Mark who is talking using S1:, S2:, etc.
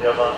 S1: اليابان